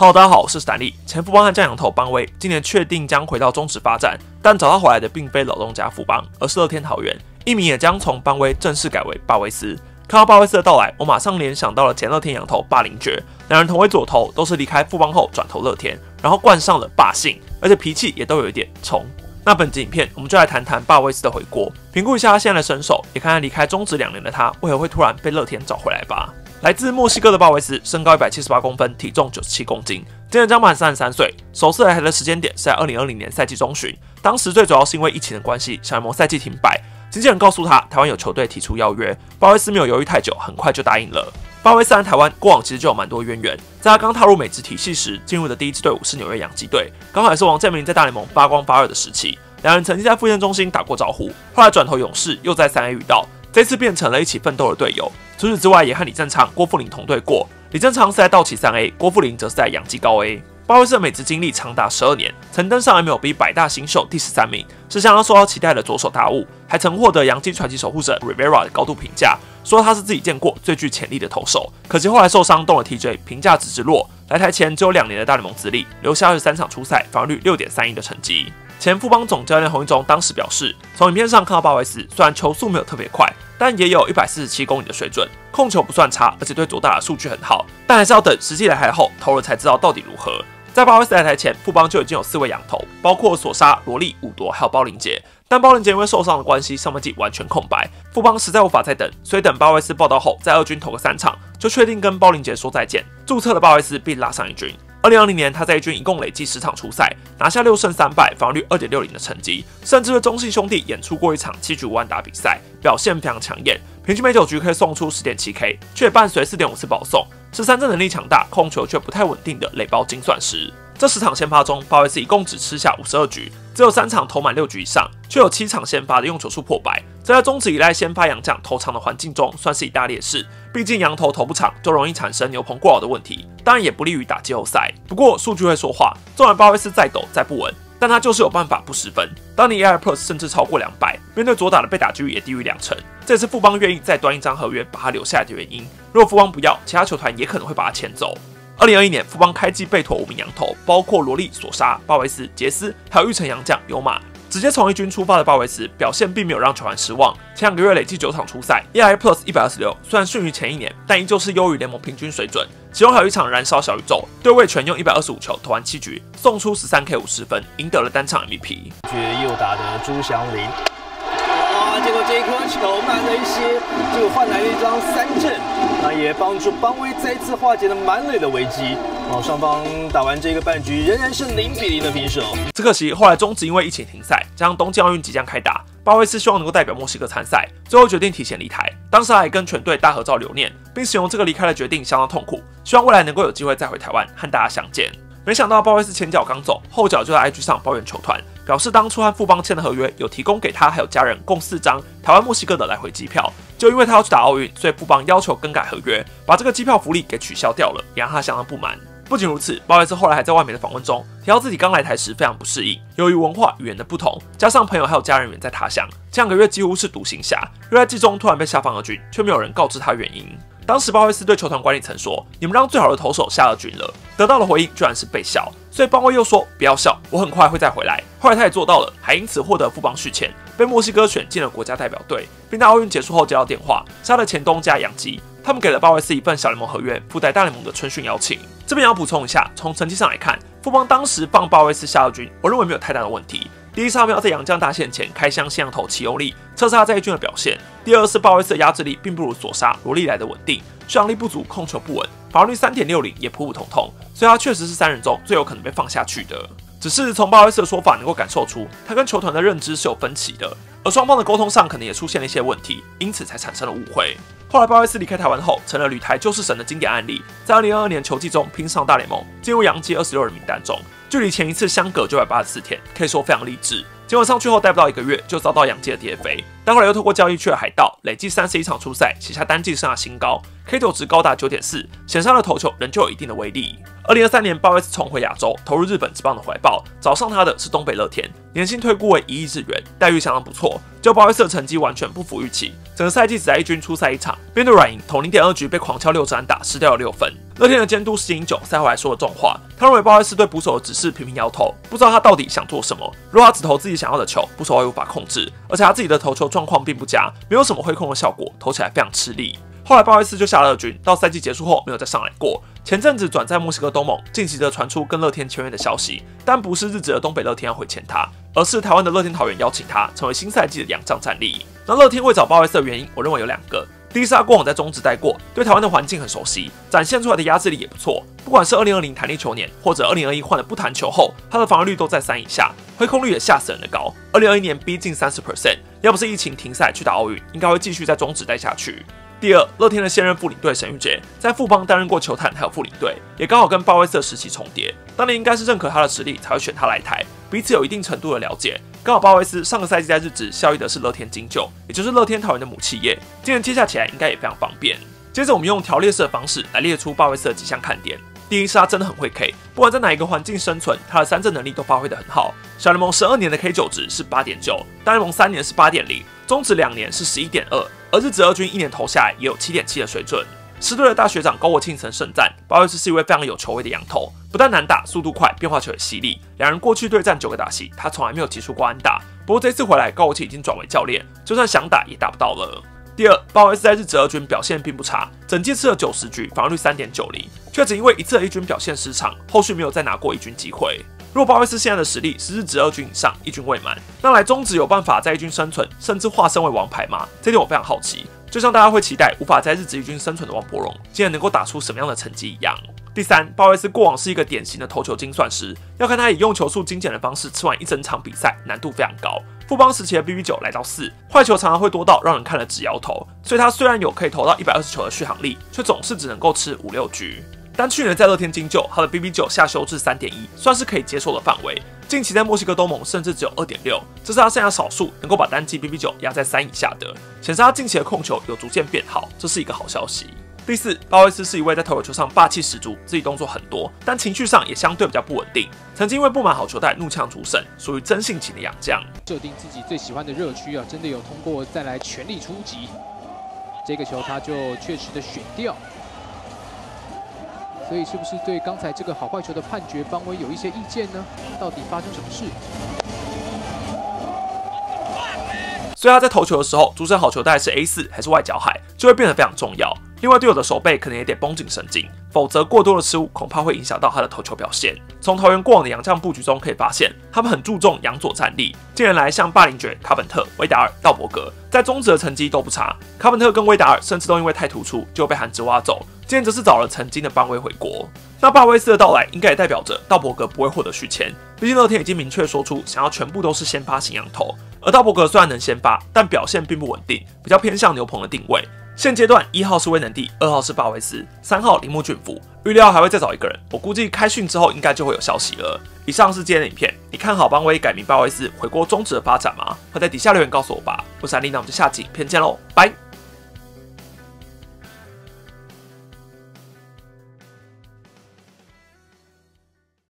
好大家好，我是史利。前富邦悍将洋投邦威今年确定将回到中职发展，但找他回来的并非老东家富邦，而是乐天桃园。一名也将从邦威正式改为巴威斯。看到巴威斯的到来，我马上联想到了前乐天洋投霸凌爵，两人同为左投，都是离开富邦后转投乐天，然后冠上了霸姓，而且脾气也都有一点冲。那本集影片，我们就来谈谈巴威斯的回国，评估一下他现在的身手，也看看离开中职两年的他，为何会突然被乐天找回来吧。来自墨西哥的鲍威斯，身高一百七十八公分，体重九十七公斤，今年将满三十三岁。首次来台的时间点是在二零二零年赛季中旬，当时最主要是因为疫情的关系，小联盟赛季停摆。经纪人告诉他，台湾有球队提出邀约，鲍威斯没有犹豫太久，很快就答应了。鲍威斯来台湾过往其实就有蛮多渊源，在他刚踏入美职体系时，进入的第一支队伍是纽约洋基队，刚好也是王建民在大联盟发光发热的时期。两人曾经在复健中心打过招呼，后来转投勇士，又在三 A 遇到，这次变成了一起奋斗的队友。除此之外，也和李正昌、郭富林同队过。李正昌是在道奇三 A，郭富林则是在洋基高 A。巴威斯的美职经历长达十二年，曾登上 MLB 百大新秀第十三名，是相当受到期待的左手大物，还曾获得洋基传奇守护者 Rivera 的高度评价，说他是自己见过最具潜力的投手。可惜后来受伤动了 TJ，评价直直落。来台前只有两年的大联盟资历，留下二十三场出赛，防御率六点三一的成绩。前富邦总教练洪一中当时表示，从影片上看到巴威斯，虽然球速没有特别快，但也有一百四十七公里的水准，控球不算差，而且对左打的数据很好。但还是要等实际来台后投了才知道到底如何。在巴威斯来台前，富邦就已经有四位洋投，包括索沙、罗利、伍铎还有包林杰。但包林杰因为受伤的关系，上半季完全空白。富邦实在无法再等，所以等巴威斯报道后，在二军投个三场，就确定跟包林杰说再见，注册了巴威斯并拉上一军。二零二零年，他在一军一共累计十场出赛，拿下六胜三败，防御率二点六零的成绩，甚至为中信兄弟演出过一场七局五万打比赛，表现非常抢眼，平均每九局可以送出十点七 K，却伴随四点五次保送，是三振能力强大、控球却不太稳定的垒包精算师。这十场先发中，鲍威斯一共只吃下五十二局，只有三场投满六局以上，却有七场先发的用球数破百。这在中止以来先发洋将投长的环境中，算是一大劣势。毕竟羊头投不长，就容易产生牛棚过劳的问题，当然也不利于打季后赛。不过数据会说话，纵然鲍威斯再抖再不稳，但他就是有办法不失分。当你 Air Plus 甚至超过两百，面对左打的被打几率也低于两成，这也是富邦愿意再端一张合约把他留下来的原因。如果富邦不要，其他球团也可能会把他签走。二零二一年，富邦开季被妥五名洋投，包括罗利、索沙、鲍维斯、杰斯，还有玉成洋将尤马。直接从一军出发的鲍维斯表现并没有让球员失望，前两个月累计九场出赛，ERA Plus 一百二十六，虽然逊于前一年，但依旧是优于联盟平均水准。其中还有一场燃烧小宇宙，对位全用一百二十五球投完七局，送出十三 K 五十分，赢得了单场 MVP。又打的朱祥林。结果这一颗球慢了一些，就换来了一张三振，那也帮助邦威再次化解了满垒的危机。哦，双方打完这个半局，仍然是零比零的平手。只可惜后来中止因为疫情停赛，加上东京奥运即将开打，巴威斯希望能够代表墨西哥参赛，最后决定提前离台。当时还跟全队大合照留念，并形容这个离开的决定相当痛苦，希望未来能够有机会再回台湾和大家相见。没想到鲍威斯前脚刚走，后脚就在 IG 上抱怨球团，表示当初和富邦签的合约有提供给他还有家人共四张台湾墨西哥的来回机票，就因为他要去打奥运，所以富邦要求更改合约，把这个机票福利给取消掉了，也让他相当不满。不仅如此，鲍威斯后来还在外面的访问中提到自己刚来台时非常不适应，由于文化语言的不同，加上朋友还有家人远在他乡，这两个月几乎是独行侠，又在季中突然被下放二军，却没有人告知他原因。当时鲍威斯对球团管理层说：“你们让最好的投手下二军了。”得到的回应居然是被笑，所以鲍威又说：“不要笑，我很快会再回来。”后来他也做到了，还因此获得富邦续签，被墨西哥选进了国家代表队，并在奥运结束后接到电话，杀了前东家杨基，他们给了鲍威斯一份小联盟合约，附带大联盟的春训邀请。这边要补充一下，从成绩上来看，富邦当时放鲍威斯下二军，我认为没有太大的问题。第一是他们要在杨将大线前开箱摄像头齐欧力，测试他在一军的表现；第二是鲍威斯的压制力并不如索杀罗利来的稳定。续航力不足，控球不稳，法律三点六零也普普通通，所以他确实是三人中最有可能被放下去的。只是从鲍威斯的说法能够感受出，他跟球团的认知是有分歧的，而双方的沟通上可能也出现了一些问题，因此才产生了误会。后来鲍威斯离开台湾后，成了旅台救世神的经典案例，在二零二二年球季中拼上大联盟，进入洋基二十六人名单中，距离前一次相隔九百八十四天，可以说非常励志。结果上去后待不到一个月，就遭到洋基的 DFA，但后来又透过交易去了海盗，累计三十一场出赛，写下单季生涯新高，K 九值高达九点四，显上的投球仍旧有一定的威力。二零二三年，鲍威斯重回亚洲，投入日本职棒的怀抱，找上他的是东北乐天，年薪推估为一亿日元，待遇相当不错。就鲍威斯的成绩完全不符预期，整个赛季只在一军出赛一场，面对软银，投零点二局被狂敲六支安打，失掉了六分。乐天的监督石英九赛后来说了重话，他认为鲍威斯对捕手的指示频频摇头，不知道他到底想做什么。如果他只投自己想要的球，捕手会无法控制，而且他自己的投球状况并不佳，没有什么挥空的效果，投起来非常吃力。后来鲍威斯就下了军，到赛季结束后没有再上来过。前阵子转在墨西哥东盟，近期则传出跟乐天签约的消息，但不是日职的东北乐天要回签他，而是台湾的乐天桃园邀请他成为新赛季的两仗战力。那乐天会找鲍威斯的原因，我认为有两个：第一是他过往在中职待过，对台湾的环境很熟悉，展现出来的压制力也不错。不管是2020弹力球年，或者2021换了不弹球后，他的防御率都在三以下，挥空率也吓死人的高，2021年逼近三十 percent。要不是疫情停赛去打奥运，应该会继续在中职待下去。第二，乐天的现任副领队沈玉杰在富邦担任过球探，还有副领队，也刚好跟鲍威斯时期重叠。当年应该是认可他的实力，才会选他来台，彼此有一定程度的了解。刚好鲍威斯上个赛季在日职效力的是乐天金鹫，也就是乐天桃园的母企业，今年接下起来应该也非常方便。接着我们用条列式的方式来列出鲍威斯的几项看点。第一是他真的很会 K，不管在哪一个环境生存，他的三振能力都发挥的很好。小联盟十二年的 K 九值是八点九，大联盟三年是八点零，中职两年是十一点二。而日职二军一年投下来也有七点七的水准。狮队的大学长高国庆曾盛赞，鲍威斯是一位非常有球威的洋投，不但难打，速度快，变化球也犀利。两人过去对战九个打席，他从来没有提出过安打。不过这次回来，高国庆已经转为教练，就算想打也打不到了。第二，鲍威斯在日职二军表现并不差，整季吃了九十局，防御率三点九零，却只因为一次的一军表现失常，后续没有再拿过一军机会。若鲍威斯现在的实力是日职二军以上，一军未满，那来中职有办法在一军生存，甚至化身为王牌吗？这点我非常好奇。就像大家会期待无法在日职一军生存的王柏荣，竟然能够打出什么样的成绩一样。第三，鲍威斯过往是一个典型的投球精算师，要看他以用球数精简的方式吃完一整场比赛，难度非常高。富邦时期的 BB 九来到四，坏球常常会多到让人看了直摇头，所以他虽然有可以投到一百二十球的续航力，却总是只能够吃五六局。但去年在乐天金鹫，他的 BB 九下修至三点一，算是可以接受的范围。近期在墨西哥东盟甚至只有二点六，这是他剩下少数能够把单季 BB 九压在三以下的，显示他近期的控球有逐渐变好，这是一个好消息。第四，鲍威斯是一位在投球上霸气十足，自己动作很多，但情绪上也相对比较不稳定。曾经因为不满好球带怒呛主审，属于真性情的洋将。设定自己最喜欢的热区啊，真的有通过再来全力出击，这个球他就确实的选掉。所以是不是对刚才这个好坏球的判决，邦威有一些意见呢？到底发生什么事？所以他在投球的时候，主审好球带是 A 四还是外角海，就会变得非常重要。另外队友的手背可能也得绷紧神经，否则过多的失误恐怕会影响到他的投球表现。从桃园过往的洋将布局中可以发现，他们很注重洋左战力。近年来，像霸凌爵、卡本特、威达尔、道伯格，在中职的成绩都不差。卡本特跟威达尔甚至都因为太突出就被韩职挖走。今天则是找了曾经的邦威回国，那巴威斯的到来应该也代表着道伯格不会获得续签。毕竟乐天已经明确说出想要全部都是先发型羊头，而道伯格虽然能先发，但表现并不稳定，比较偏向牛棚的定位。现阶段一号是威能帝，二号是巴维斯，三号铃木俊夫，预料还会再找一个人。我估计开训之后应该就会有消息了。以上是今天的影片，你看好邦威改名巴维斯回国终止的发展吗？快在底下留言告诉我吧。我是安利，那我们就下集影片见喽，拜。